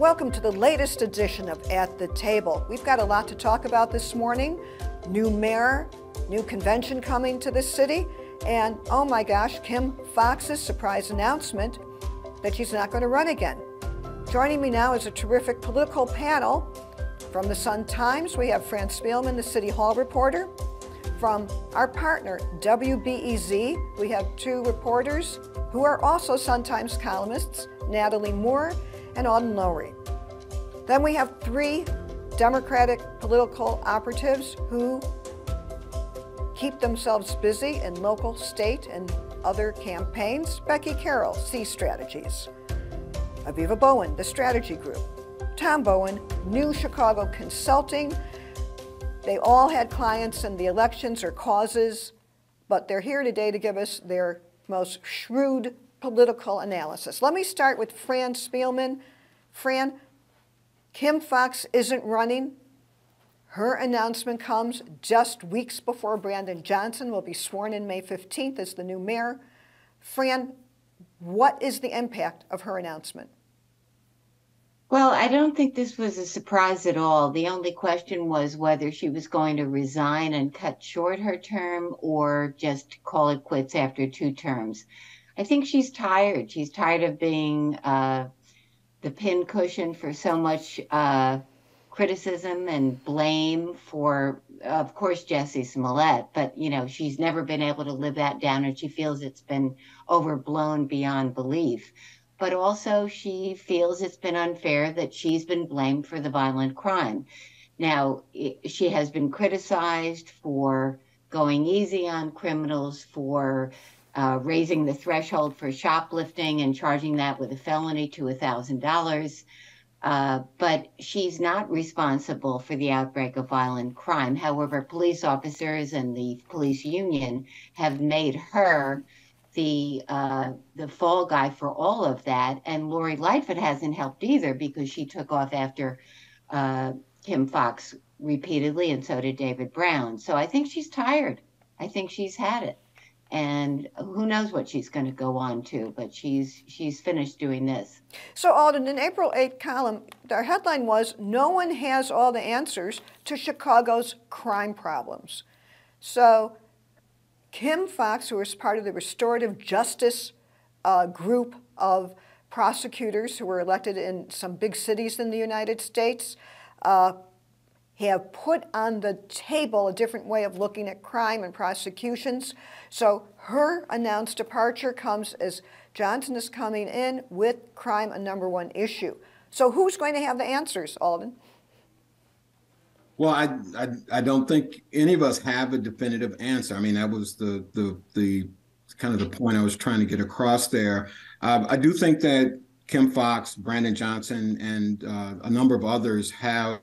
Welcome to the latest edition of At the Table. We've got a lot to talk about this morning. New mayor, new convention coming to the city, and oh my gosh, Kim Foxx's surprise announcement that she's not going to run again. Joining me now is a terrific political panel. From the Sun Times, we have Fran Spielman, the City Hall reporter. From our partner, WBEZ, we have two reporters who are also Sun Times columnists, Natalie Moore and Alden Loury. Then we have three Democratic political operatives who keep themselves busy in local, state, and other campaigns. Becky Carroll, C Strategies. Aviva Bowen, The Strategy Group. Tom Bowen, New Chicago Consulting. They all had clients in the elections or causes, but they're here today to give us their most shrewd political analysis. Let me start with Fran Spielman. Fran, Kim Foxx isn't running. Her announcement comes just weeks before Brandon Johnson will be sworn in May 15th as the new mayor. Fran, what is the impact of her announcement? Well, I don't think this was a surprise at all. The only question was whether she was going to resign and cut short her term or just call it quits after two terms. I think she's tired. She's tired of being uh, the pincushion for so much uh, criticism and blame for, of course, Jussie Smollett. But you know, she's never been able to live that down, and she feels it's been overblown beyond belief. But also, she feels it's been unfair that she's been blamed for the violent crime. Now, she has been criticized for going easy on criminals, for uh, raising the threshold for shoplifting and charging that with a felony to $1,000. Uh, but she's not responsible for the outbreak of violent crime. However, police officers and the police union have made her the uh, the fall guy for all of that. And Lori Lightfoot hasn't helped either because she took off after uh, Kim Foxx repeatedly, and so did David Brown. So I think she's tired. I think she's had it and who knows what she's going to go on to but she's she's finished doing this. So alden in april 8 column our headline was no one has all the answers to chicago's crime problems. So kim foxx who is part of the restorative justice uh, group of prosecutors who were elected in some big cities in the united states uh, have put on the table a different way of looking at crime and prosecutions. So her announced departure comes as Johnson is coming in with crime a number one issue. So who's going to have the answers, Alden? Well, I, I, I don't think any of us have a definitive answer. I mean, that was the the the kind of the point I was trying to get across there. Uh, I do think that Kim Foxx, Brandon Johnson, and uh, a number of others have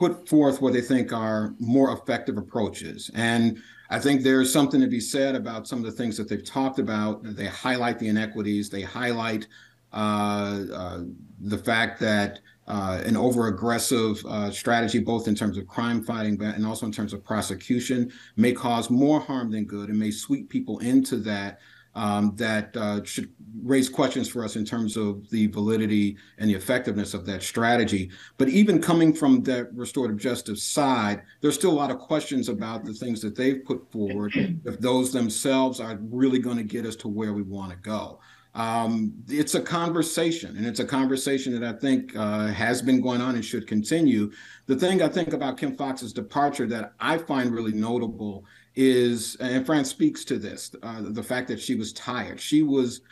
put forth what they think are more effective approaches. And I think there's something to be said about some of the things that they've talked about. They highlight the inequities, they highlight uh, uh, the fact that uh, an over aggressive uh, strategy, both in terms of crime fighting and also in terms of prosecution, may cause more harm than good and may sweep people into that um, that uh, should raise questions for us in terms of the validity and the effectiveness of that strategy. But even coming from that restorative justice side, there's still a lot of questions about the things that they've put forward, if those themselves are really going to get us to where we want to go. Um, it's a conversation, and it's a conversation that I think uh, has been going on and should continue. The thing I think about Kim Foxx's departure that I find really notable is, and Fran speaks to this, uh, the fact that she was tired. She was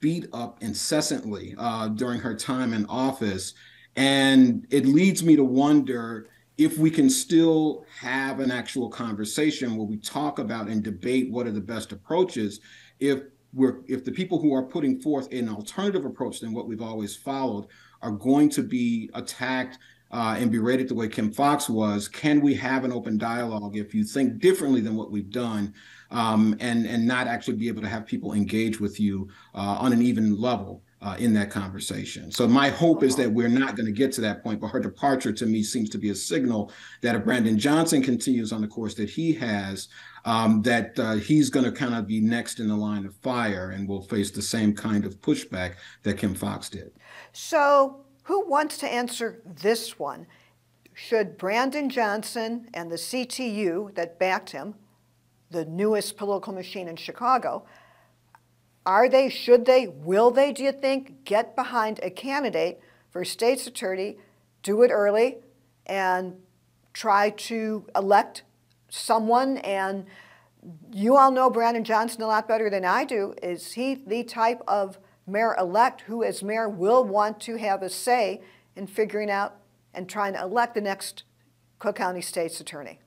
beat up incessantly uh, during her time in office. And it leads me to wonder if we can still have an actual conversation where we talk about and debate what are the best approaches if we're if the people who are putting forth an alternative approach than what we've always followed are going to be attacked uh, and berated the way Kim Foxx was, can we have an open dialogue if you think differently than what we've done, um, and and not actually be able to have people engage with you uh, on an even level? Uh, in that conversation. So my hope is that we're not going to get to that point, but her departure to me seems to be a signal that if Brandon Johnson continues on the course that he has, um, that uh, he's going to kind of be next in the line of fire and will face the same kind of pushback that Kim Foxx did. So Who wants to answer this one? Should Brandon Johnson and the CTU that backed him, the newest political machine in Chicago, are they, should they, will they, do you think, get behind a candidate for state's attorney, do it early, and try to elect someone? And you all know Brandon Johnson a lot better than I do. Is he the type of mayor elect who, as mayor, will want to have a say in figuring out and trying to elect the next Cook County State's Attorney?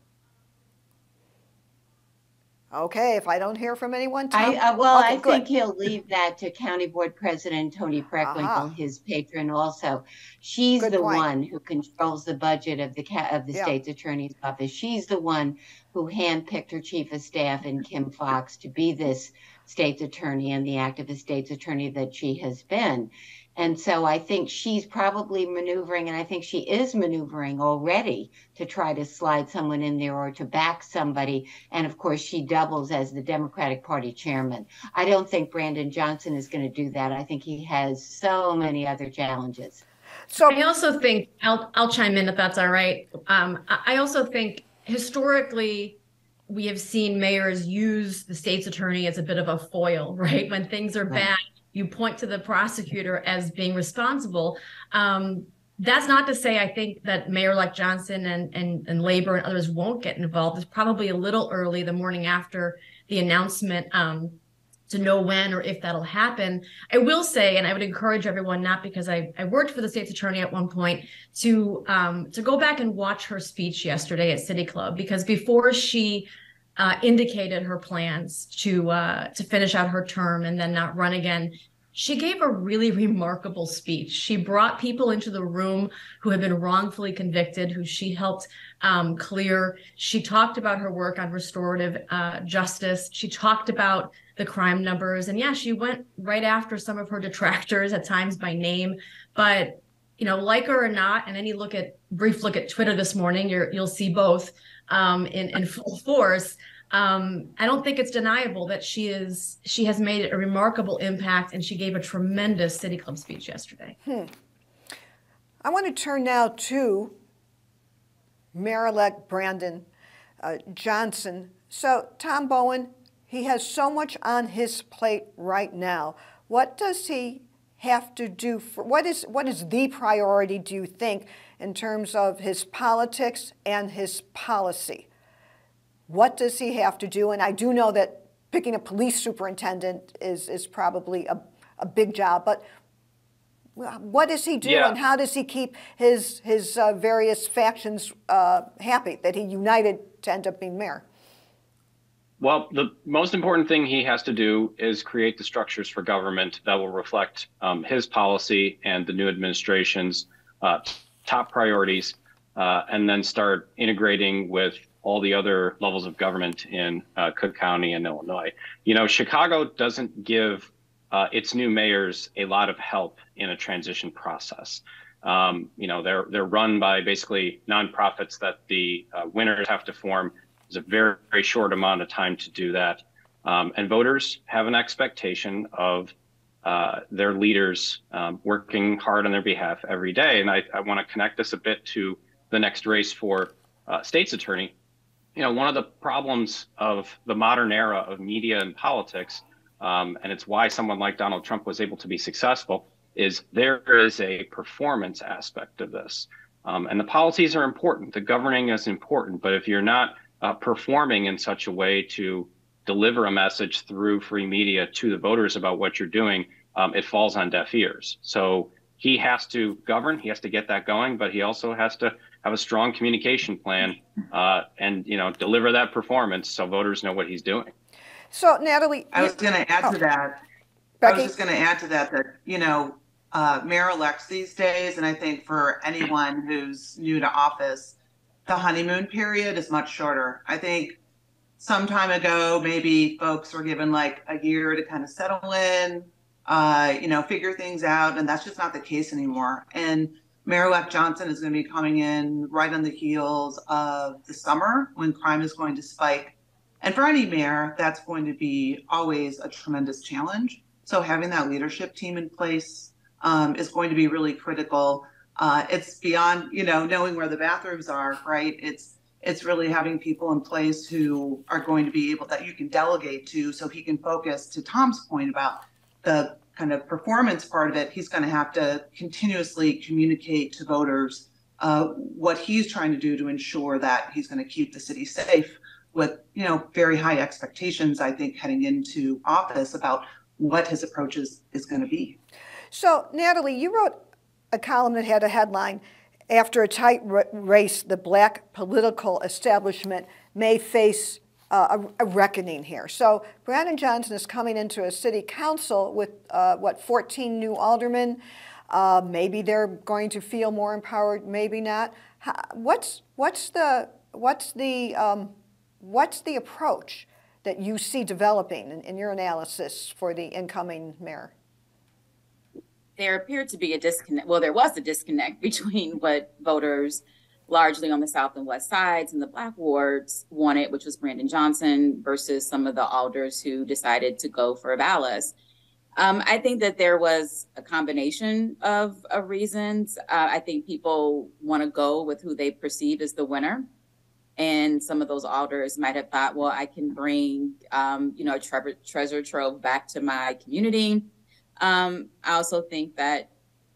Okay, if I don't hear from anyone, Tom, I, uh, well, okay, I good. think he'll leave that to County Board President Toni Preckwinkle, Aha. his patron also. She's Good the point. one who controls the budget of the of the Yeah. state's attorney's office. She's the one who handpicked her chief of staff and Kim Foxx to be this state's attorney and the activist state's attorney that she has been. And so I think she's probably maneuvering, and I think she is maneuvering already to try to slide someone in there or to back somebody. And of course, she doubles as the Democratic Party chairman. I don't think Brandon Johnson is going to do that. I think he has so many other challenges. so I also think I'll I'll chime in if that's all right. Um, I I also think historically we have seen mayors use the state's attorney as a bit of a foil, right? When things are bad, you point to the prosecutor as being responsible. Um, that's not to say I think that Mayor like Johnson and, and and labor and others won't get involved. It's probably a little early the morning after the announcement um, to know when or if that'll happen. I will say, and I would encourage everyone, not because I, I worked for the state's attorney at one point, to um, to go back and watch her speech yesterday at City Club because before she uh, indicated her plans to uh, to finish out her term and then not run again. She gave a really remarkable speech. She brought people into the room who had been wrongfully convicted, who she helped um, clear. She talked about her work on restorative uh, justice. She talked about the crime numbers, and yeah, she went right after some of her detractors at times by name. But you know, like her or not, and any look at brief look at Twitter this morning, you'll see both um, in in full force. Um, I don't think it's deniable that she is she has made a remarkable impact, and she gave a tremendous City Club speech yesterday. I want to turn now to Mayor-elect Brandon uh, Johnson. So, Tom Bowen, he has so much on his plate right now. What does he have to do for what is what is the priority do you think in terms of his politics and his policy? What does he have to do? And I do know that picking a police superintendent is is probably a, a big job, but what does he do Yeah. and how does he keep his his uh, various factions uh, happy that he united to end up being mayor? Well, the most important thing he has to do is create the structures for government that will reflect um, his policy and the new administration's uh, top priorities, uh, and then start integrating with all the other levels of government in uh, Cook County and Illinois. You know, Chicago doesn't give uh, its new mayors a lot of help in a transition process. Um, you know, they're they're run by basically nonprofits that the uh, winners have to form. There's a very very short amount of time to do that, um, and voters have an expectation of uh, their leaders um, working hard on their behalf every day. And I, I want to connect this a bit to the next race for uh, state's attorney. You know, one of the problems of the modern era of media and politics, um, and it's why someone like Donald Trump was able to be successful, is there is a performance aspect of this. Um, and the policies are important, the governing is important, but if you're not uh, performing in such a way to deliver a message through free media to the voters about what you're doing, um, it falls on deaf ears. So he has to govern, he has to get that going, but he also has to have a strong communication plan uh, and you know deliver that performance so voters know what he's doing. So, Natalie, I was going to add oh, to that. Becky? I was just going to add to that that you know, uh, mayor elects these days, and I think for anyone who's new to office, the honeymoon period is much shorter. I think some time ago, maybe folks were given like a year to kind of settle in, uh, you know, figure things out, and that's just not the case anymore. And Mayor-elect Johnson is going to be coming in right on the heels of the summer when crime is going to spike. And for any mayor, that's going to be always a tremendous challenge. So having that leadership team in place um, is going to be really critical. Uh, it's beyond, you know, knowing where the bathrooms are, right? It's it's really having people in place who are going to be able that you can delegate to so he can focus to Tom's point about the kind of performance part of it. He's going to have to continuously communicate to voters uh, what he's trying to do to ensure that he's going to keep the city safe with, you know, very high expectations, I think, heading into office about what his approach is, is going to be. So, Natalie, you wrote a column that had a headline After a tight race, the black political establishment may face uh, a, a, reckoning here. So, Brandon Johnson is coming into a city council with, uh, what, 14 new aldermen. Uh, maybe they're going to feel more empowered, maybe not. How, what's, what's, the, what's, the, um, what's the approach that you see developing in, in your analysis for the incoming mayor? there appeared to be a disconnect. Well, there was a disconnect between what voters, largely on the south and west sides and the black wards, won it, which was Brandon Johnson, versus some of the alders who decided to go for Vallas. Um, I think that there was a combination of, of reasons. Uh, I think people want to go with who they perceive as the winner. And some of those alders might have thought, well, I can bring, um, you know, a tre- treasure trove back to my community um, I also think that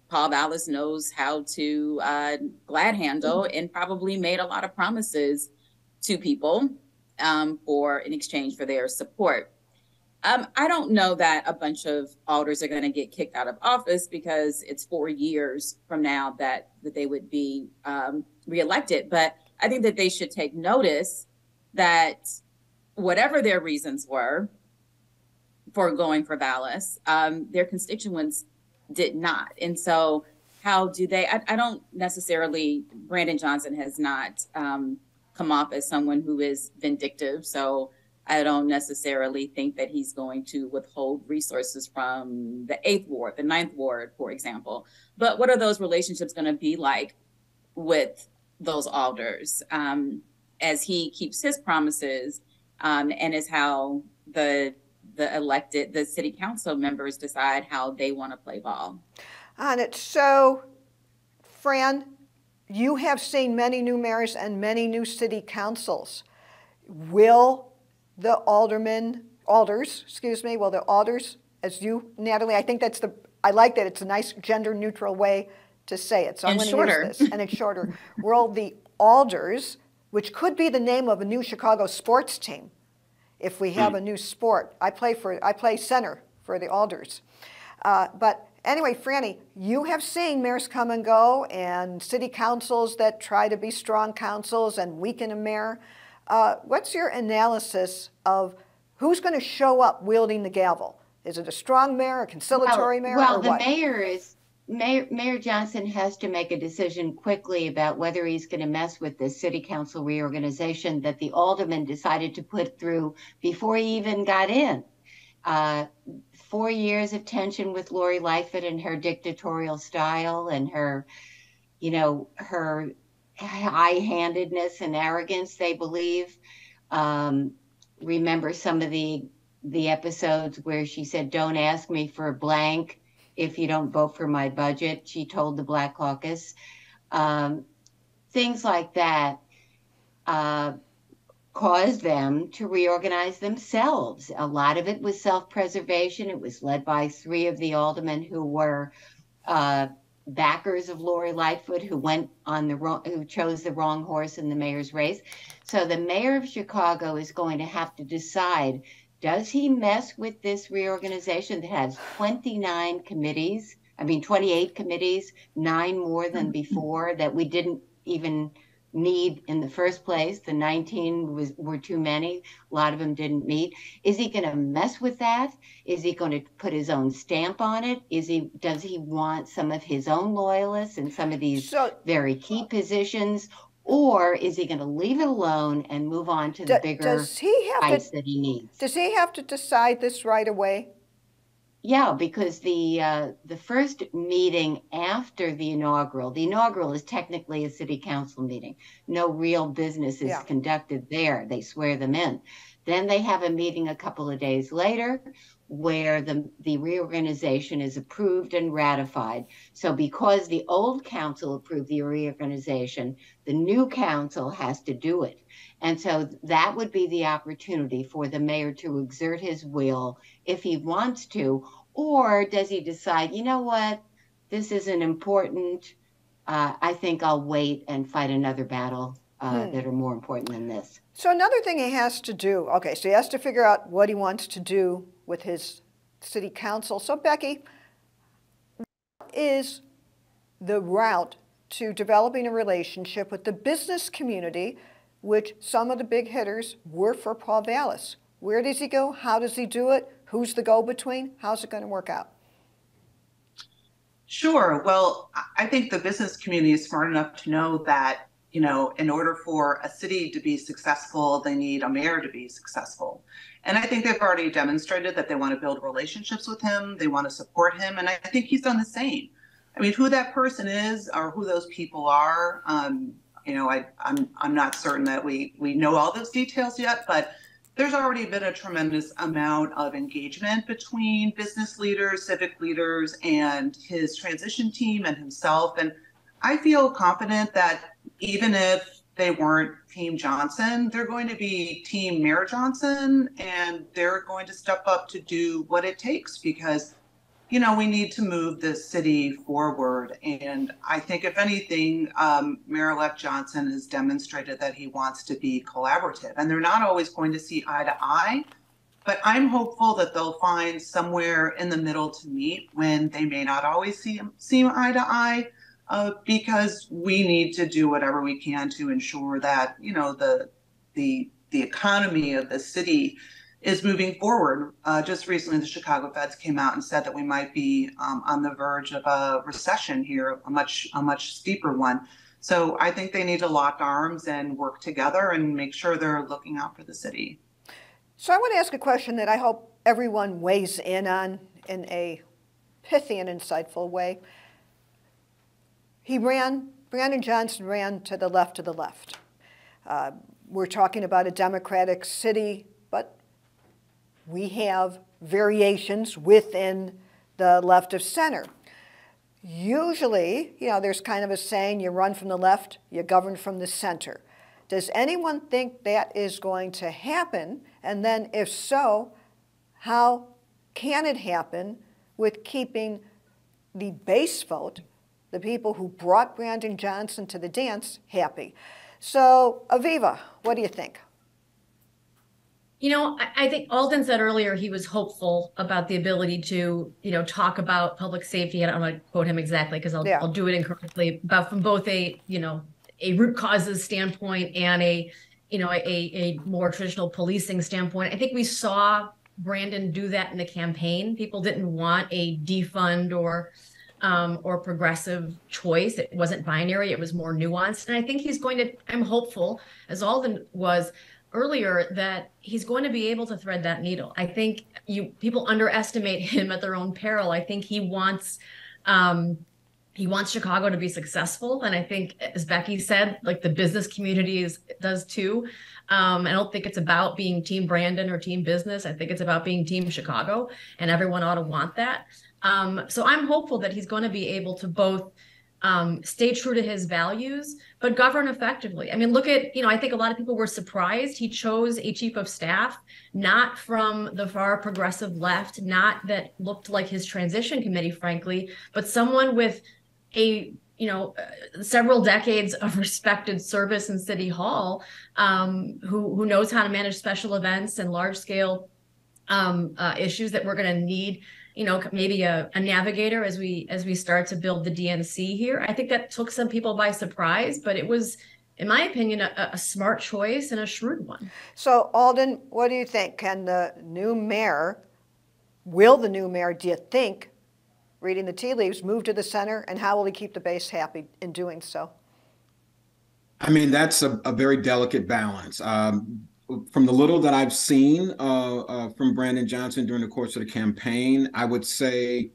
Paul Vallas knows how to uh, glad handle mm-hmm. and probably made a lot of promises to people um, for in exchange for their support. Um, I don't know that a bunch of alders are going to get kicked out of office because it's four years from now that that they would be um, reelected. But I think that they should take notice that whatever their reasons were, for going for Vallas. Um, their constituents did not. And so, how do they? I, I don't necessarily, Brandon Johnson has not um, come off as someone who is vindictive. So, I don't necessarily think that he's going to withhold resources from the eighth ward, the ninth ward, for example. But what are those relationships going to be like with those alders um, as he keeps his promises um, and is how the the elected, the city council members decide how they want to play ball. Ah, and it's so, Fran, you have seen many new mayors and many new city councils. Will the aldermen, alders, excuse me, will the alders, as you, Natalie, I think that's the, I like that. It's a nice gender neutral way to say it. So and I'm going to use this. And it's shorter. will the alders, which could be the name of a new Chicago sports team, if we have a new sport. I play for I play center for the Alders. Uh, but anyway, Franny, you have seen mayors come and go and city councils that try to be strong councils and weaken a mayor. Uh, what's your analysis of who's going to show up wielding the gavel? Is it a strong mayor, a conciliatory well, mayor? Well, the what? mayor is Mayor, Mayor Johnson has to make a decision quickly about whether he's going to mess with the city council reorganization that the alderman decided to put through before he even got in. Uh, four years of tension with Lori Lightfoot and her dictatorial style and her, you know, her high-handedness and arrogance. They believe. Um, remember some of the the episodes where she said, "Don't ask me for a blank." If you don't vote for my budget, she told the Black Caucus. Um, things like that uh, caused them to reorganize themselves. A lot of it was self preservation. It was led by three of the aldermen who were. Uh, backers of Lori Lightfoot who went on the wrong, who chose the wrong horse in the mayor's race. So the mayor of Chicago is going to have to decide does he mess with this reorganization that has 29 committees? I mean, 28 committees, nine more than mm-hmm. before that we didn't even need in the first place. The 19 was were too many. A lot of them didn't meet. Is he going to mess with that? Is he going to put his own stamp on it? Is he does he want some of his own loyalists in some of these so, very key positions or is he going to leave it alone and move on to the D- bigger does he have to, that he needs? Does he have to decide this right away? Yeah, because the uh, the first meeting after the inaugural, the inaugural is technically a city council meeting. No real business is yeah. conducted there. They swear them in. Then they have a meeting a couple of days later where the, the reorganization is approved and ratified. So because the old council approved the reorganization, the new council has to do it. And so that would be the opportunity for the mayor to exert his will if he wants to, or does he decide, you know what, this isn't important. Uh, I think I'll wait and fight another battle uh, Hmm. that are more important than this. So another thing he has to do, okay, so he has to figure out what he wants to do with his city council. So Becky, what is the route to developing a relationship with the business community, which some of the big hitters were for Paul Vallas? Where does he go? How does he do it? Who's the go-between? How's it going to work out? Sure. Well, I- I think the business community is smart enough to know that, you know, in order for a city to be successful, they need a mayor to be successful. And I think they've already demonstrated that they want to build relationships with him, they want to support him, and I think he's done the same. I mean, who that person is or who those people are, um, you know, I, I'm I'm not certain that we we know all those details yet, but there's already been a tremendous amount of engagement between business leaders, civic leaders, and his transition team and himself. And I feel confident that even if they weren't Team Johnson, they're going to be Team Mayor Johnson and they're going to step up to do what it takes because, you know, we need to move the city forward. And I think, if anything, um, Mayor elect Johnson has demonstrated that he wants to be collaborative. And they're not always going to see eye to eye. But I'm hopeful that they'll find somewhere in the middle to meet when they may not always see see eye to eye, uh, because we need to do whatever we can to ensure that you know the the the economy of the city is moving forward. Uh, just recently, the Chicago Feds came out and said that we might be um, on the verge of a recession here, a much a much steeper one. So I think they need to lock arms and work together and make sure they're looking out for the city. So I want to ask a question that I hope everyone weighs in on in a pithy and insightful way. He ran, Brandon Johnson ran to the left of the left. Uh, we're talking about a democratic city, but we have variations within the left of center. Usually, you know, there's kind of a saying you run from the left, you govern from the center. Does anyone think that is going to happen? And then, if so, how can it happen with keeping the base vote, the people who brought Brandon Johnson to the dance, happy? So, Aviva, what do you think? You know, I, think Alden said earlier he was hopeful about the ability to, you know, talk about public safety. And I don't want to quote him exactly because I'll, Yeah. I'll do it incorrectly, but from both a, you know, a root causes standpoint and a, you know, a, a more traditional policing standpoint. I think we saw Brandon do that in the campaign. People didn't want a defund or um, or progressive choice. It wasn't binary. It was more nuanced. And I think he's going to. I'm hopeful, as Alden was earlier, that he's going to be able to thread that needle. I think you people underestimate him at their own peril. I think he wants. Um, he wants Chicago to be successful, and I think, as Becky said, like the business community is, does too. Um, I don't think it's about being Team Brandon or Team Business. I think it's about being Team Chicago, and everyone ought to want that. Um, so I'm hopeful that he's going to be able to both um, stay true to his values, but govern effectively. I mean, look at, you know, I think a lot of people were surprised he chose a chief of staff, not from the far progressive left, not that looked like his transition committee, frankly, but someone with a you know uh, several decades of respected service in city hall um, who who knows how to manage special events and large scale um, uh, issues that we're going to need you know maybe a, a navigator as we as we start to build the dnc here i think that took some people by surprise but it was in my opinion a, a smart choice and a shrewd one So, Alden, what do you think? Can the new mayor, will the new mayor, do you think, reading the tea leaves, move to the center, and how will he keep the base happy in doing so? I mean, that's a, a very delicate balance. Um, from the little that I've seen uh, uh, from Brandon Johnson during the course of the campaign, I would say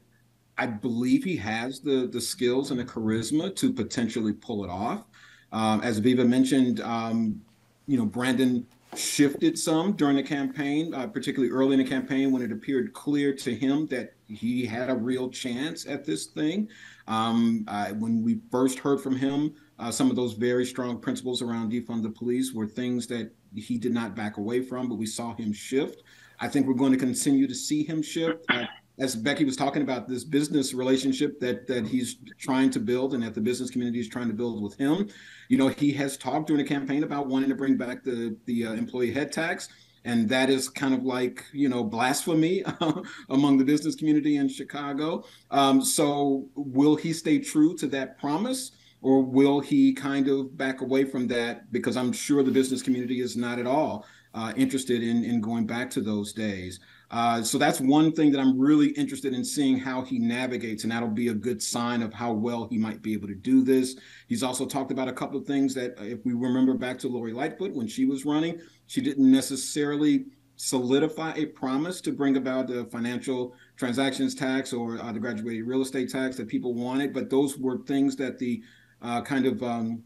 I believe he has the the skills and the charisma to potentially pull it off. Um, as Viva mentioned, um, you know, Brandon shifted some during the campaign, uh, particularly early in the campaign when it appeared clear to him that he had a real chance at this thing. Um, when we first heard from him, uh, some of those very strong principles around defund the police were things that he did not back away from, but we saw him shift. I think we're going to continue to see him shift. Uh, as Becky was talking about this business relationship that that he's trying to build and that the business community is trying to build with him. You know, he has talked during the campaign about wanting to bring back the the uh, employee head tax, and that is kind of like you know blasphemy among the business community in Chicago. Um, so, will he stay true to that promise? Or will he kind of back away from that? Because I'm sure the business community is not at all uh, interested in, in going back to those days. Uh, so that's one thing that I'm really interested in seeing how he navigates, and that'll be a good sign of how well he might be able to do this. He's also talked about a couple of things that, uh, if we remember back to Lori Lightfoot when she was running, she didn't necessarily solidify a promise to bring about the financial transactions tax or uh, the graduated real estate tax that people wanted, but those were things that the uh, kind of um,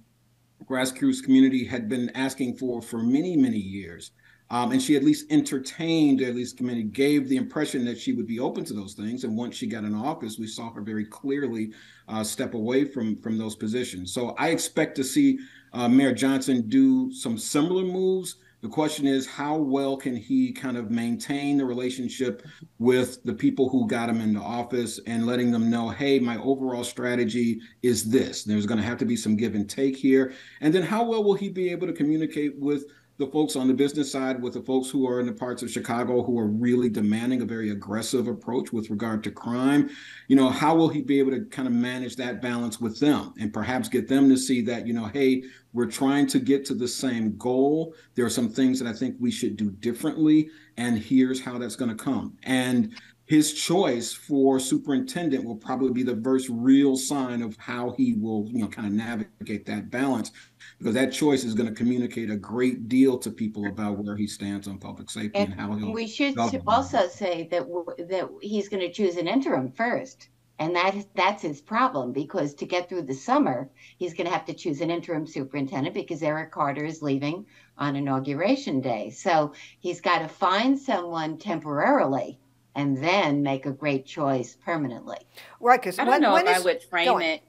grassroots community had been asking for for many, many years. Um, and she at least entertained, at least committee gave the impression that she would be open to those things. And once she got in office, we saw her very clearly uh, step away from from those positions. So I expect to see uh, Mayor Johnson do some similar moves. The question is, how well can he kind of maintain the relationship with the people who got him into office and letting them know, hey, my overall strategy is this. There's going to have to be some give and take here. And then how well will he be able to communicate with the folks on the business side with the folks who are in the parts of Chicago who are really demanding a very aggressive approach with regard to crime. You know, how will he be able to kind of manage that balance with them and perhaps get them to see that, you know, hey, we're trying to get to the same goal. There are some things that I think we should do differently, and here's how that's going to come. And his choice for superintendent will probably be the first real sign of how he will, you know, kind of navigate that balance because that choice is going to communicate a great deal to people about where he stands on public safety and, and how he'll. We should also say that that he's going to choose an interim first, and that that's his problem because to get through the summer, he's going to have to choose an interim superintendent because Eric Carter is leaving on inauguration day. So he's got to find someone temporarily and then make a great choice permanently. Right, because I don't when, know when if is, I would frame it.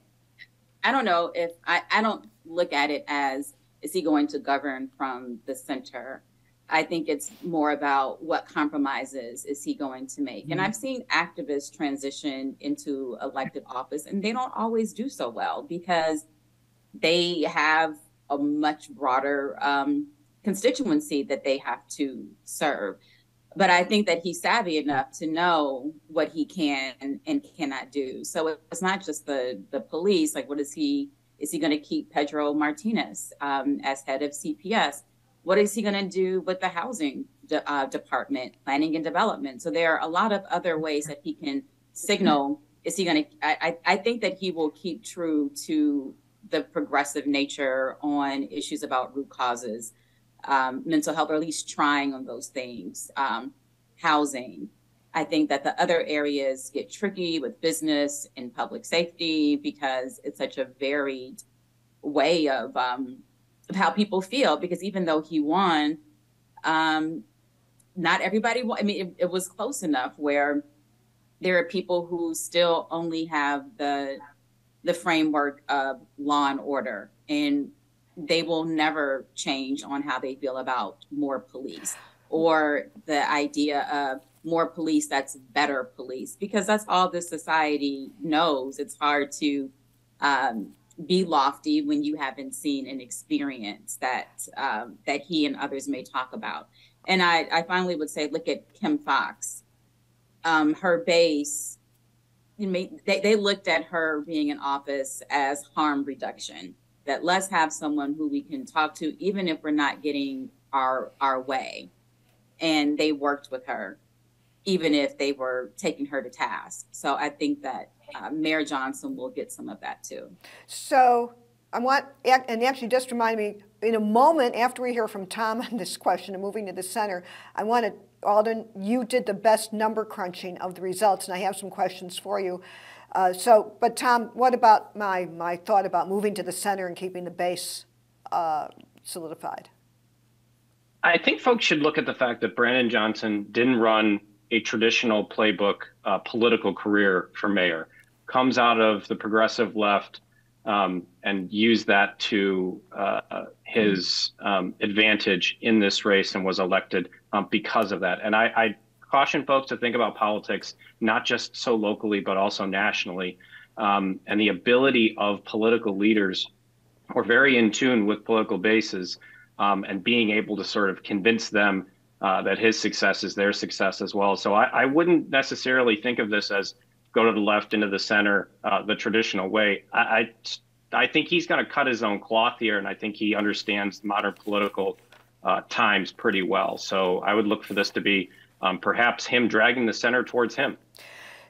I don't know if I, I don't look at it as is he going to govern from the center. I think it's more about what compromises is he going to make. Mm-hmm. And I've seen activists transition into elected office, and they don't always do so well because they have a much broader um, constituency that they have to serve but I think that he's savvy enough to know what he can and cannot do. So it's not just the the police. Like, what is he? Is he going to keep Pedro Martinez um, as head of CPS? What is he going to do with the housing de- uh, department, planning and development? So there are a lot of other ways that he can signal. Is he going to? I, I think that he will keep true to the progressive nature on issues about root causes um, mental health, or at least trying on those things. Um, housing. I think that the other areas get tricky with business and public safety because it's such a varied way of um, of how people feel. Because even though he won, um, not everybody. I mean, it, it was close enough where there are people who still only have the the framework of law and order and they will never change on how they feel about more police or the idea of more police that's better police because that's all this society knows. It's hard to um, be lofty when you haven't seen an experience that um, that he and others may talk about. And i, I finally would say look at kim foxx. Um, her base they, they looked at her being in office as harm reduction that let's have someone who we can talk to, even if we're not getting our our way. And they worked with her, even if they were taking her to task. So I think that uh, Mayor Johnson will get some of that too. So I want, and actually just remind me, in a moment after we hear from Tom on this question and moving to the center, I want to, Alden, you did the best number crunching of the results, and I have some questions for you. Uh, so, but Tom, what about my, my thought about moving to the center and keeping the base uh, solidified? I think folks should look at the fact that Brandon Johnson didn't run a traditional playbook uh, political career for mayor. Comes out of the progressive left um, and used that to uh, his um, advantage in this race and was elected um, because of that. And I, I, caution folks to think about politics not just so locally but also nationally. Um, and the ability of political leaders who are very in tune with political bases um, and being able to sort of convince them uh, that his success is their success as well. So I, I, wouldn't necessarily think of this as go to the left into the center uh, the traditional way. I, I, I think he's going to cut his own cloth here, and I think he understands modern political uh, times pretty well. So I would look for this to be um, perhaps him dragging the center towards him.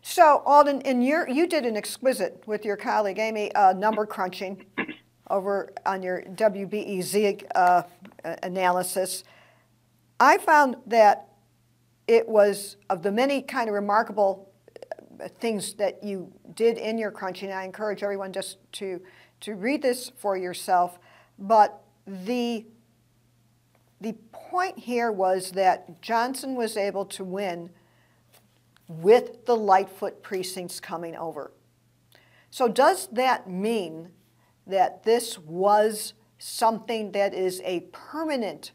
So Alden, in your you did an exquisite with your colleague Amy uh, number crunching over on your WBEZ uh, analysis. I found that it was of the many kind of remarkable uh, things that you did in your crunching. I encourage everyone just to to read this for yourself. But the the point here was that Johnson was able to win with the Lightfoot precincts coming over. So does that mean that this was something that is a permanent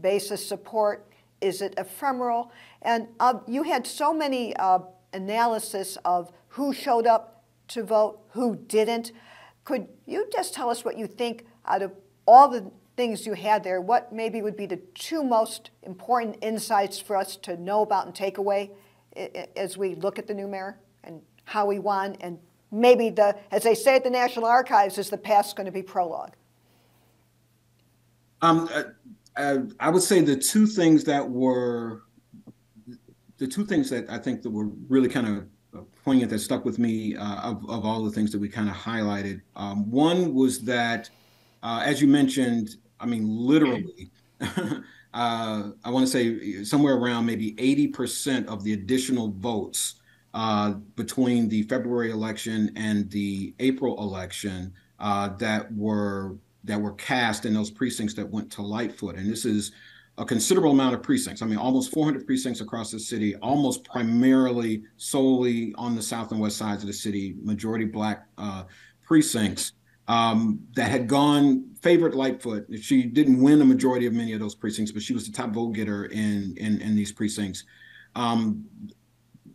basis support? Is it ephemeral? And uh, you had so many uh, analysis of who showed up to vote, who didn't. Could you just tell us what you think out of all the things you had there, what maybe would be the two most important insights for us to know about and take away as we look at the new mayor and how he won and maybe the, as they say at the National Archives, is the past going to be prologue? Um, uh, uh, I would say the two things that were the two things that I think that were really kind of poignant that stuck with me uh, of, of all the things that we kind of highlighted. Um, one was that, uh, as you mentioned, I mean, literally, uh, I want to say somewhere around maybe 80% of the additional votes uh, between the February election and the April election uh, that were that were cast in those precincts that went to Lightfoot, and this is a considerable amount of precincts. I mean, almost 400 precincts across the city, almost primarily solely on the south and west sides of the city, majority black uh, precincts um, that had gone favored Lightfoot. She didn't win a majority of many of those precincts, but she was the top vote getter in in, in these precincts. Um,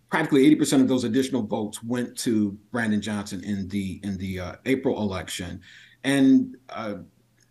practically 80% of those additional votes went to Brandon Johnson in the in the uh, April election, and uh,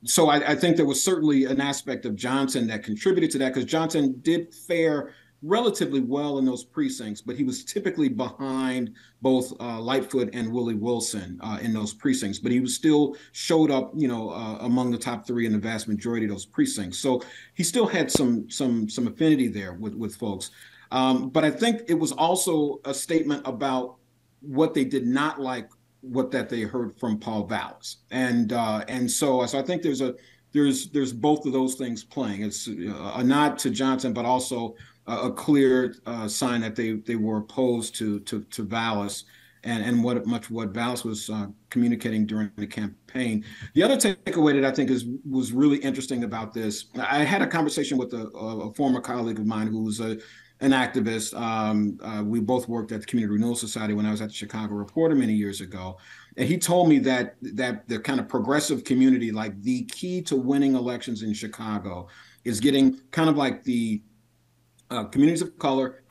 so I, I, think there was certainly an aspect of Johnson that contributed to that because Johnson did fare relatively well in those precincts, but he was typically behind both uh, Lightfoot and Willie Wilson uh, in those precincts. But he was still showed up, you know, uh, among the top three in the vast majority of those precincts. So he still had some some some affinity there with with folks. Um, but I think it was also a statement about what they did not like, what that they heard from Paul Vallas, and uh, and so so I think there's a there's there's both of those things playing. It's a nod to Johnson, but also a, clear uh, sign that they they were opposed to to to Vallas and and what much what Vallas was uh, communicating during the campaign. The other takeaway that I think is was really interesting about this, I had a conversation with a, a former colleague of mine who was a an activist. Um, uh, we both worked at the Community Renewal Society when I was at the Chicago Reporter many years ago, and he told me that that the kind of progressive community, like the key to winning elections in Chicago, is getting kind of like the uh, communities of color,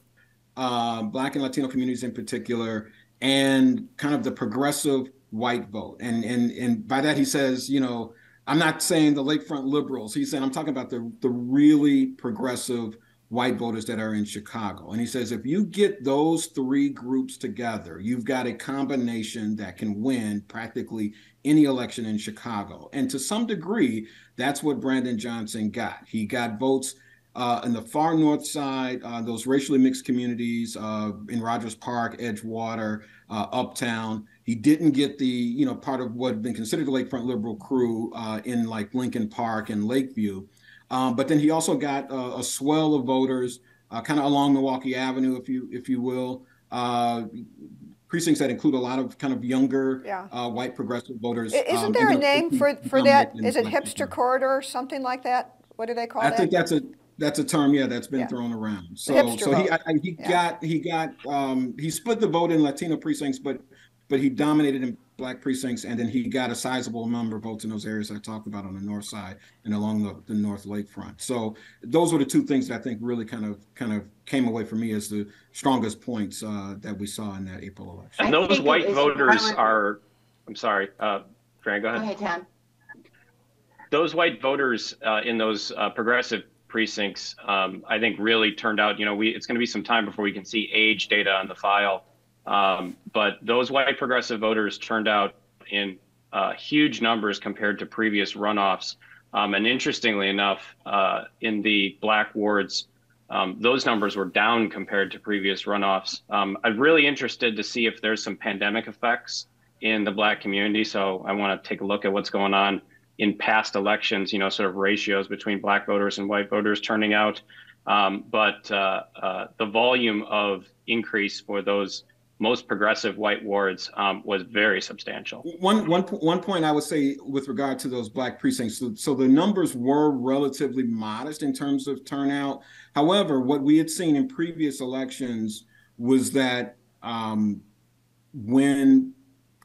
uh, Black and Latino communities in particular, and kind of the progressive white vote. And and and by that he says, you know, I'm not saying the lakefront liberals. He's saying I'm talking about the the really progressive white voters that are in Chicago. And he says if you get those three groups together, you've got a combination that can win practically any election in Chicago. And to some degree, that's what Brandon Johnson got. He got votes uh, in the far north side, uh, those racially mixed communities uh, in Rogers Park, Edgewater, uh, Uptown. He didn't get the, you know, part of what had been considered the lakefront liberal crew uh, in like Lincoln Park and Lakeview. Um, but then he also got a swell of voters uh, kind of along Milwaukee Avenue, if you if you will. precincts that include a lot of kind of younger yeah. white progressive voters. Isn't um, there a name for, for that? Is it hipster corridor or something like that? What do they call it? I that? think that's a that's a term, yeah, that's been Yeah. thrown around. So so he vote. I, I- he Yeah. got he got um he split the vote in Latino precincts, but but he dominated in black precincts, and then he got a sizable number of votes in those areas I talked about on the north side and along the, the north lakefront. So those were the two things that I think really kind of kind of came away for me as the strongest points uh, that we saw in that April election. And those white voters I are, I'm sorry, uh, Fran, go Go ahead. ahead, Tom. those white voters uh, in those uh, progressive precincts, um, I think, really turned out. You know, we it's going to be some time before we can see age data on the file, um, but those white progressive voters turned out in uh, huge numbers compared to previous runoffs. Um, and interestingly enough, uh, in the black wards, um, those numbers were down compared to previous runoffs. Um, I'm really interested to see if there's some pandemic effects in the black community. So I want to take a look at what's going on in past elections, you know, sort of ratios between black voters and white voters turning out. Um, but uh, uh, the volume of increase for those most progressive white wards um, was very substantial. One one one point I would say with regard to those black precincts, so, so the numbers were relatively modest in terms of turnout. However, what we had seen in previous elections was that um, when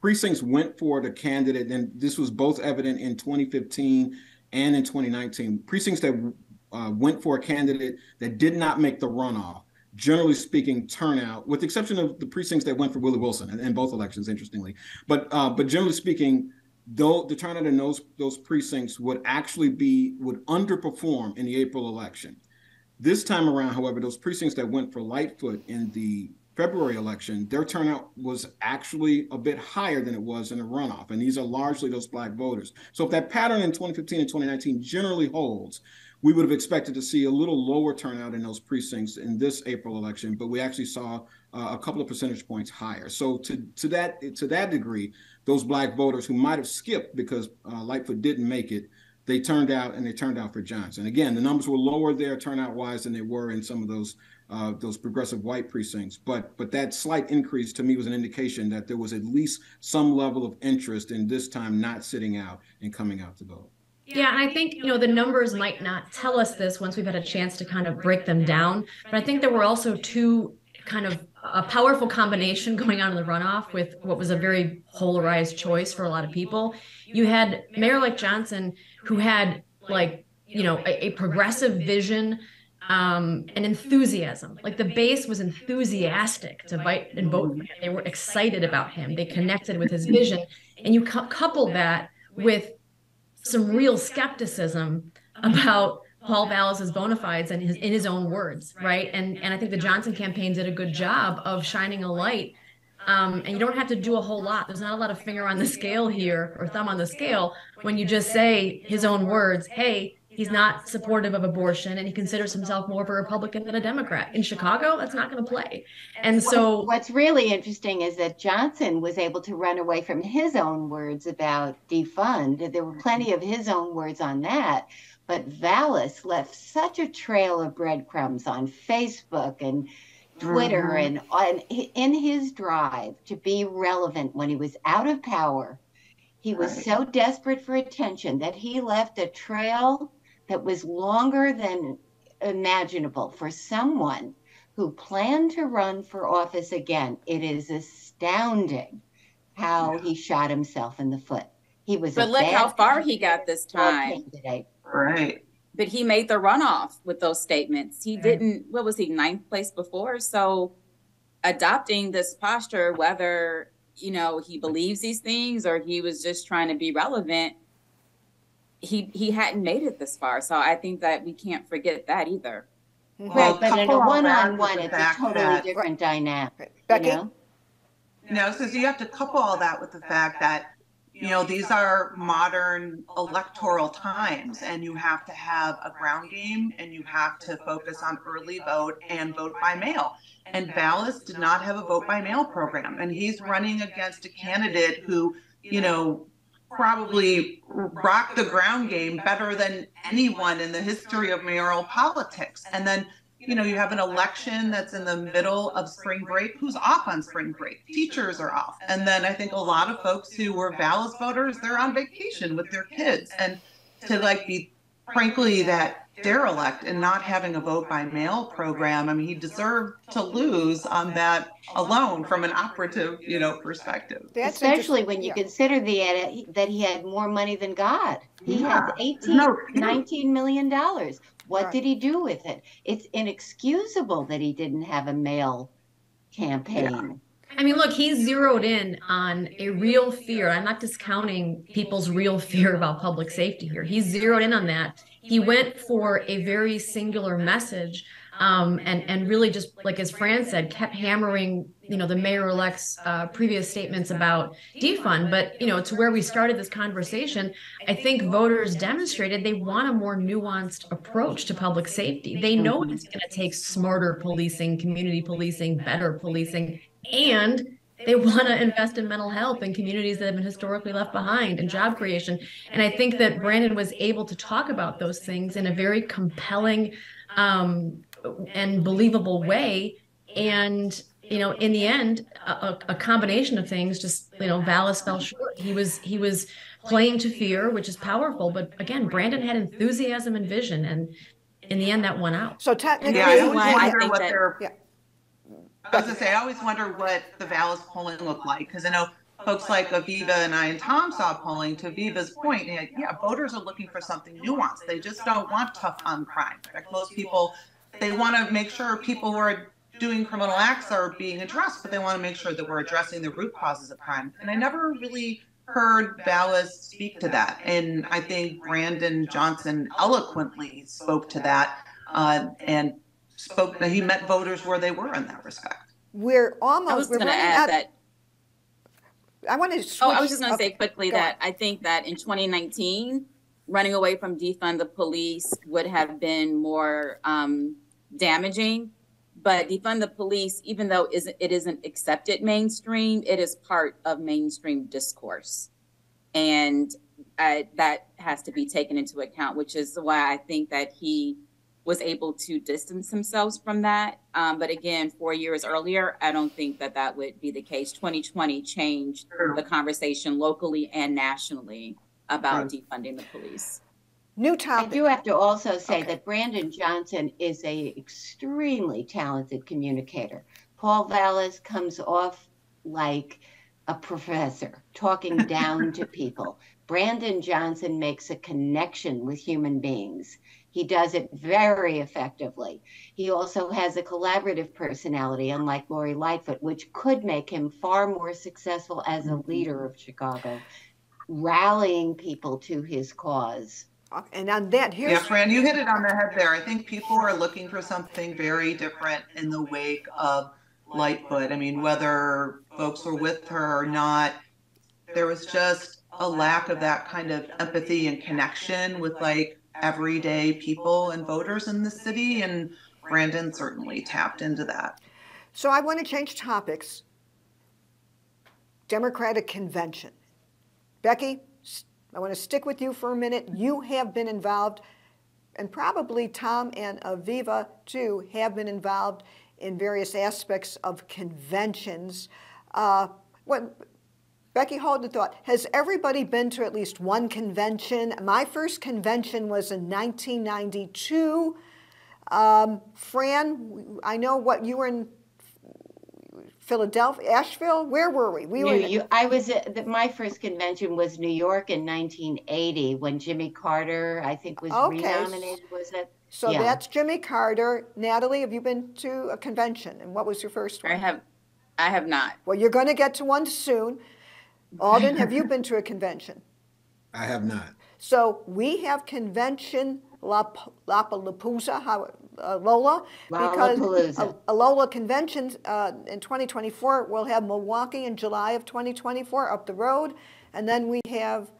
precincts went for the candidate, and this was both evident in 2015 and in 2019, precincts that uh, went for a candidate that did not make the runoff generally speaking, turnout, with the exception of the precincts that went for Willie Wilson in, in both elections, interestingly. But uh, but generally speaking, though the turnout in those those precincts would actually be would underperform in the April election. This time around, however, those precincts that went for Lightfoot in the February election, their turnout was actually a bit higher than it was in the runoff. And these are largely those black voters. So if that pattern in 2015 and 2019 generally holds, we would have expected to see a little lower turnout in those precincts in this April election, but we actually saw uh, a couple of percentage points higher. So to to that to that degree, those black voters who might have skipped because uh, Lightfoot didn't make it, they turned out and they turned out for Johnson. Again, the numbers were lower there turnout wise than they were in some of those uh, those progressive white precincts. But but that slight increase to me was an indication that there was at least some level of interest in this time not sitting out and coming out to vote. Yeah, and I think, you know, the numbers might not tell us this once we've had a chance to kind of break them down. But I think there were also two kind of a powerful combination going on in the runoff with what was a very polarized choice for a lot of people. You had Mayor like Johnson, who had like, you know, a, a progressive vision um, and enthusiasm. Like the base was enthusiastic to vote and vote. They were excited about him. They connected with his vision. And you cou- couple that with some real skepticism about Paul Vallas's bona fides and his in his own words, right? And and I think the Johnson campaign did a good job of shining a light. Um, and you don't have to do a whole lot. There's not a lot of finger on the scale here or thumb on the scale when you just say his own words. Hey, he's not supportive of abortion and he considers himself more of a Republican than a Democrat. In Chicago, that's not going to play. And so What's really interesting is that Johnson was able to run away from his own words about defund. There were plenty of his own words on that. But Vallas left such a trail of breadcrumbs on Facebook and Twitter Mhm. and on in his drive to be relevant when he was out of power. He was Right. so desperate for attention that he left a trail that was longer than imaginable for someone who planned to run for office again. It is astounding how he shot himself in the foot. He was But a look how far he got this time. candidate. Right. But he made the runoff with those statements. He didn't, what was he, ninth place before? So adopting this posture, whether, you know, he believes these things or he was just trying to be relevant, he he hadn't made it this far. So I think that we can't forget that either. Well, Right, but in a couple all that one-on-one, it's a totally that- different dynamic. you Becky? know? You know, so you have to couple all that with the fact that, you know, these are modern electoral times and you have to have a ground game and you have to focus on early vote and vote by mail. And Vallas did not have a vote by mail program and he's running against a candidate who, you know, probably rocked the ground game better than anyone in the history of mayoral politics. And then you know, you have an election that's in the middle of spring break. Who's off on spring break? Teachers are off. And then I think a lot of folks who were Vallas voters, they're on vacation with their kids. And to like be frankly that derelict in not having a vote by mail program. I mean, he deserved to lose on that alone from an operative, you know, perspective. That's Especially when you Yeah. consider the edit, that he had more money than God. He Yeah. had 18, No, 19 million dollars. What Right. did he do with it? It's inexcusable that he didn't have a mail campaign. I mean, look, he zeroed in on a real fear. I'm not discounting people's real fear about public safety here. He zeroed in on that. He went for a very singular message, um, and and really just like as Fran said, kept hammering, you know, the mayor-elect's uh, previous statements about defund. But you know, to where we started this conversation, I think voters demonstrated they want a more nuanced approach to public safety. They know it's going to take smarter policing, community policing, better policing, and they want to invest in mental health in communities that have been historically left behind and job creation. And I think that Brandon was able to talk about those things in a very compelling um, and believable way. And you know, in the end, a, a- a combination of things just you know, Vallas fell short. He was he was playing to fear, which is powerful. But again, Brandon had enthusiasm and vision, and in the end, that won out. So technically, Yeah, I Here's always why I wonder think what that- their Yeah. I was gonna say, I always wonder what the Vallas polling looked like, because I know folks like Aviva and I and Tom saw polling, to Aviva's point, yeah, yeah, voters are looking for something nuanced. They just don't want tough on crime. Fact, most people, they want to make sure people who are doing criminal acts are being addressed, but they want to make sure that we're addressing the root causes of crime. And I never really heard Vallas speak to that. And I think Brandon Johnson eloquently spoke to that uh, and spoke, he met voters where they were in that respect. we're almost I was we're going to add out. that. I wanted to. Oh, I was just going to okay. say quickly go that I think that in 2019, running away from defund the police would have been more um, damaging. But defund the police, even though it isn't accepted mainstream, it is part of mainstream discourse, and uh, that has to be taken into account. Which is why I think that he was able to distance themselves from that. Um, but again, four years earlier, I don't think that that would be the case. 2020 changed the conversation locally and nationally about defunding the police. New topic. I do have to also say Okay. that Brandon Johnson is a extremely talented communicator. Paul Vallas comes off like a professor, talking down to people. Brandon Johnson makes a connection with human beings. He does it very effectively. He also has a collaborative personality, unlike Lori Lightfoot, which could make him far more successful as a mm-hmm. leader of Chicago, rallying people to his cause. And on that, here's Yeah, Fran, you hit it on the head there. I think people are looking for something very different in the wake of Lightfoot. I mean, whether folks were with her or not, there was just a lack of that kind of empathy and connection with like everyday people and voters in the city. And Brandon certainly tapped into that. So I want to change topics. Democratic convention. Becky, I want to stick with you for a minute. You have been involved, and probably Tom and Aviva too have been involved in various aspects of conventions. Uh, what, Becky, hold the thought. Has everybody been to at least one convention? My first convention was in 1992. Um, Fran, I know what you were in Philadelphia, Asheville. Where were we? We were. You, in- you, I was at the, my first convention was New York in 1980 when Jimmy Carter, I think, was Okay. renominated. Was it? so yeah. that's Jimmy Carter. Natalie, have you been to a convention? And what was your first one? I one? have, I have not. Well, you're going to get to one soon. Alden, have you been to a convention? I have not. So we have convention La Lollapalooza, how uh, Lola, because Lollapalooza. a, a Lola convention uh, in 2024. We'll have Milwaukee in July of 2024 up the road, and then we have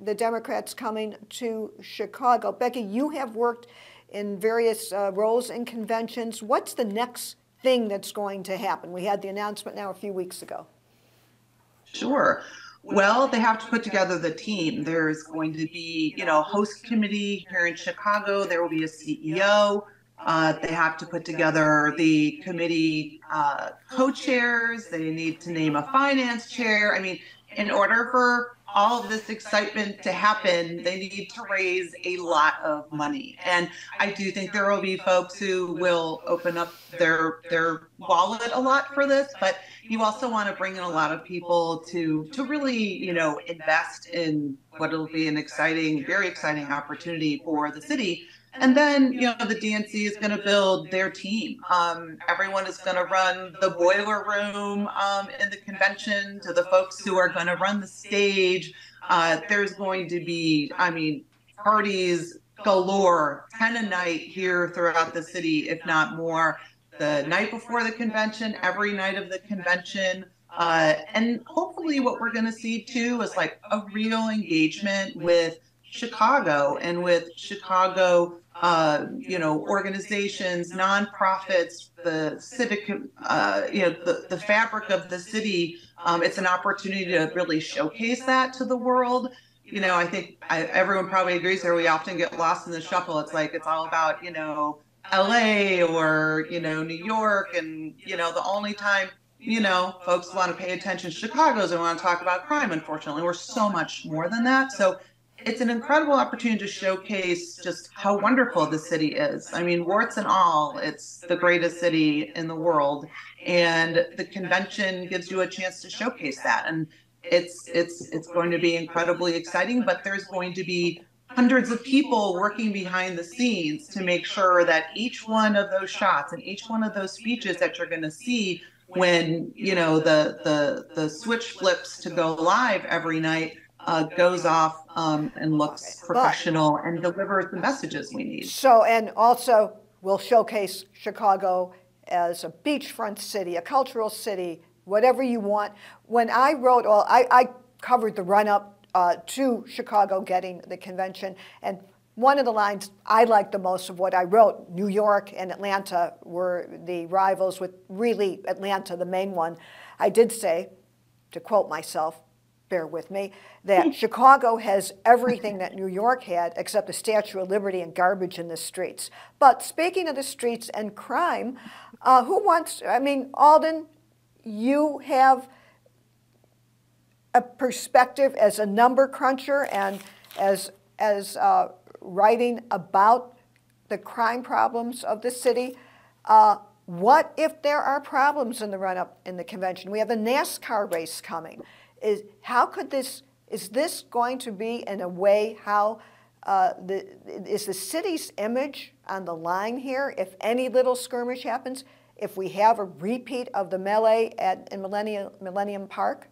the Democrats coming to Chicago. Becky, you have worked in various uh, roles in conventions. What's the next thing that's going to happen? We had the announcement now a few weeks ago. Sure. Well, they have to put together the team. There's going to be, you know, host committee here in Chicago. There will be a CEO. Uh, they have to put together the committee uh, co-chairs. They need to name a finance chair. I mean, in order for all this excitement to happen, they need to raise a lot of money. And I do think there will be folks who will open up their their wallet a lot for this, but you also want to bring in a lot of people to to really, you know, invest in what will be an exciting, very exciting opportunity for the city and then, you know, the DNC is going to build their team. Um, everyone is going to run the boiler room um, in the convention to the folks who are going to run the stage. Uh, there's going to be, I mean, parties galore, 10 a night here throughout the city, if not more. The night before the convention, every night of the convention. Uh, and hopefully, what we're going to see too is like a real engagement with Chicago and with Chicago uh, you know, organizations, nonprofits, the civic, uh, you know, the, the fabric of the city. Um, it's an opportunity to really showcase that to the world. You know, I think I, everyone probably agrees there. We often get lost in the shuffle. It's like it's all about, you know, LA or, you know, New York. And, you know, the only time, you know, folks want to pay attention to Chicago's and want to talk about crime, unfortunately. We're so much more than that. So it's an incredible opportunity to showcase just how wonderful the city is. I mean, warts and all, it's the greatest city in the world, and the convention gives you a chance to showcase that. And it's it's it's going to be incredibly exciting. But there's going to be hundreds of people working behind the scenes to make sure that each one of those shots and each one of those speeches that you're going to see when you know the the the switch flips to go live every night uh, goes off um, and looks professional but, and delivers the messages we need. So, and also we'll showcase Chicago as a beachfront city, a cultural city, whatever you want. When I wrote all, I, I covered the run up uh, to Chicago getting the convention, and one of the lines I liked the most of what I wrote, New York and Atlanta were the rivals, with really Atlanta the main one. I did say, to quote myself, bear with me, that Chicago has everything that New York had except the Statue of Liberty and garbage in the streets. But speaking of the streets and crime, uh, who wants, I mean, Alden, you have a perspective as a number cruncher and as, as uh, writing about the crime problems of the city. Uh, what if there are problems in the run up in the convention? We have a NASCAR race coming is how could this, is this going to be in a way how uh, the, is the city's image on the line here if any little skirmish happens, if we have a repeat of the melee at in Millennium, Millennium Park?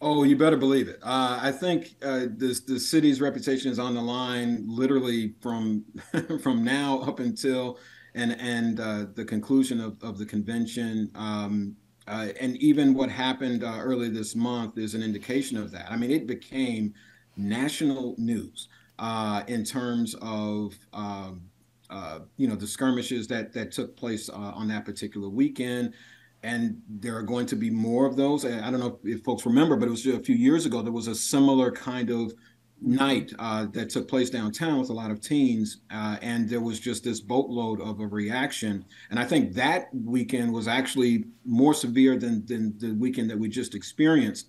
Oh, you better believe it. Uh, I think uh, this, the city's reputation is on the line, literally from from now up until and and uh, the conclusion of, of the convention. Um, uh, and even what happened uh, early this month is an indication of that. I mean, it became national news uh, in terms of um, uh, you know the skirmishes that that took place uh, on that particular weekend. And there are going to be more of those. I don't know if folks remember, but it was a few years ago. There was a similar kind of night uh, that took place downtown with a lot of teens, uh, and there was just this boatload of a reaction. And I think that weekend was actually more severe than than the weekend that we just experienced.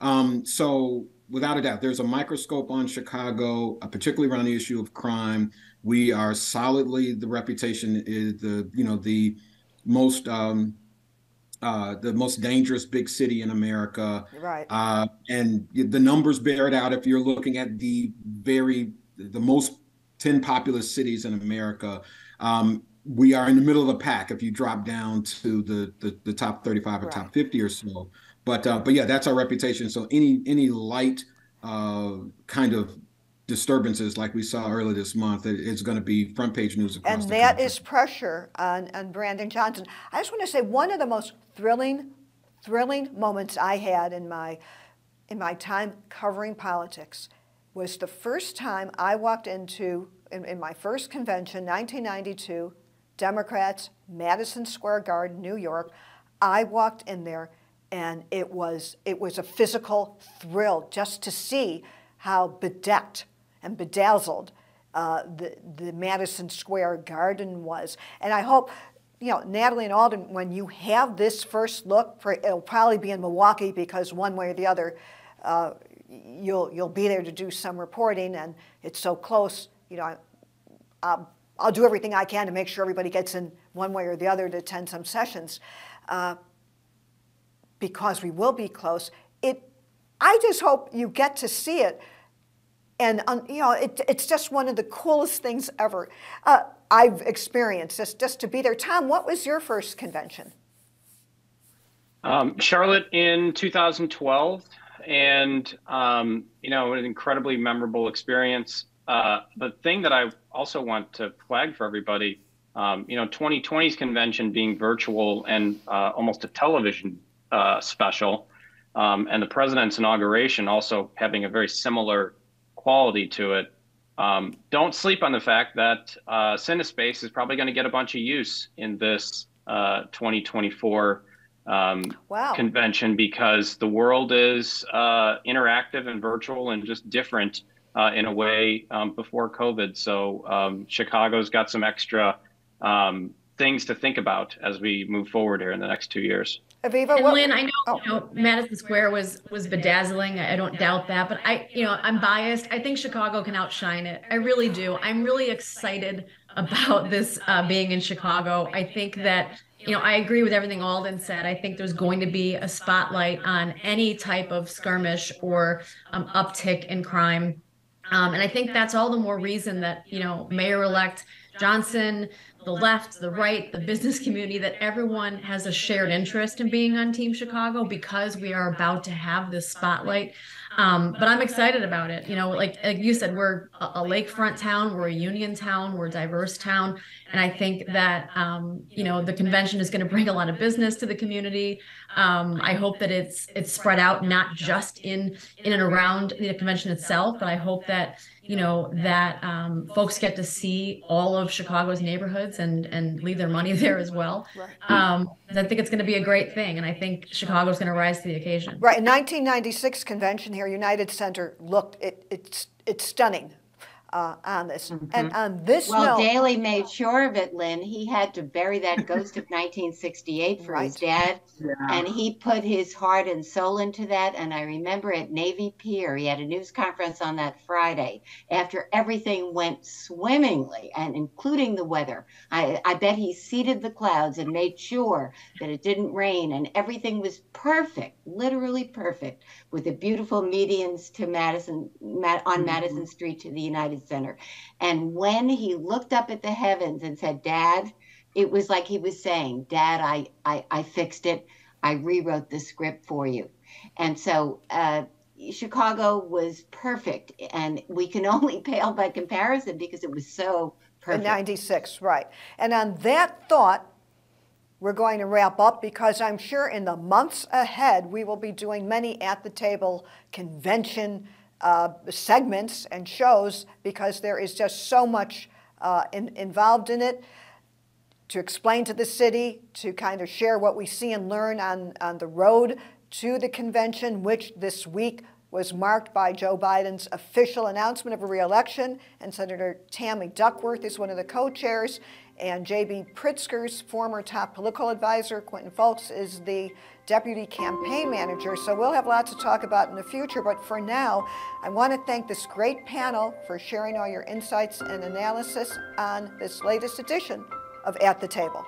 Um, so without a doubt, there's a microscope on Chicago, uh, particularly around the issue of crime. We are solidly the reputation is the you know the most um, uh, the most dangerous big city in America. Right. Uh, and the numbers bear it out. If you're looking at the very, the most 10 populous cities in America, um, we are in the middle of the pack if you drop down to the, the, the top 35 or right. top 50 or so. But, uh, but yeah, that's our reputation. So any, any light uh, kind of disturbances like we saw earlier this month, it's going to be front page news across And the that country. is pressure on, on Brandon Johnson. I just want to say one of the most thrilling, thrilling moments I had in my, in my time covering politics was the first time I walked into, in, in my first convention, 1992, Democrats, Madison Square Garden, New York. I walked in there and it was, it was a physical thrill just to see how bedecked and bedazzled uh, the, the Madison Square Garden was. And I hope you know, Natalie and Alden, when you have this first look, for it'll probably be in Milwaukee because one way or the other, uh, you'll you'll be there to do some reporting, and it's so close. You know, I, I'll, I'll do everything I can to make sure everybody gets in one way or the other to attend some sessions, uh, because we will be close. It, I just hope you get to see it, and um, you know, it, it's just one of the coolest things ever. Uh, I've experienced just just to be there. Tom, what was your first convention? Um, Charlotte in 2012, and um, you know, an incredibly memorable experience. Uh, the thing that I also want to flag for everybody, um, you know, 2020's convention being virtual and uh, almost a television uh, special, um, and the president's inauguration also having a very similar quality to it. Um, don't sleep on the fact that uh, CineSpace is probably going to get a bunch of use in this uh, 2024 um, wow. convention because the world is uh, interactive and virtual and just different uh, in a way um, before COVID. So um, Chicago's got some extra um, things to think about as we move forward here in the next two years. Aviva, And what, Lynn, I know, oh. you know Madison Square was was bedazzling. I don't doubt that, but I, you know, I'm biased. I think Chicago can outshine it. I really do. I'm really excited about this uh, being in Chicago. I think that you know I agree with everything Alden said. I think there's going to be a spotlight on any type of skirmish or um, uptick in crime, um, and I think that's all the more reason that you know Mayor-elect Johnson the left, the right, the business community, that everyone has a shared interest in being on Team Chicago because we are about to have this spotlight. Um, but I'm excited about it. You know, like, like you said, we're a, a lakefront town, we're a union town, we're a diverse town. And I think that, um, you know, the convention is going to bring a lot of business to the community. Um, I hope that it's it's spread out not just in in and around the convention itself, but I hope that you know that um, folks get to see all of Chicago's neighborhoods and and leave their money there as well. Um, I think it's going to be a great thing, and I think Chicago's going to rise to the occasion. right, in 1996 convention here, United Center looked, it, it's, it's stunning uh, on this. And on this Well, note, Daley made sure of it, Lynn. He had to bury that ghost of 1968 for his dad. Yeah. And he put his heart and soul into that. And I remember at Navy Pier, he had a news conference on that Friday after everything went swimmingly, and including the weather. I, I bet he seeded the clouds and made sure that it didn't rain, and everything was perfect, literally perfect, with the beautiful medians to Madison Ma- on Mhm. Madison Street to the United Center. And when he looked up at the heavens and said, "Dad," it was like he was saying, "Dad, I I, I fixed it." I rewrote the script for you. And so uh, Chicago was perfect. And we can only pale by comparison because it was so in perfect. 96, right. And on that thought, we're going to wrap up because I'm sure in the months ahead, we will be doing many at the table convention uh, segments and shows because there is just so much uh, in, involved in it to explain to the city, to kind of share what we see and learn on, on the road to the convention, which this week was marked by Joe Biden's official announcement of a reelection, and Senator Tammy Duckworth is one of the co-chairs, and J.B. Pritzker's former top political advisor, Quentin Fulks, is the deputy campaign manager. So we'll have lots to talk about in the future, but for now, I want to thank this great panel for sharing all your insights and analysis on this latest edition of At the Table.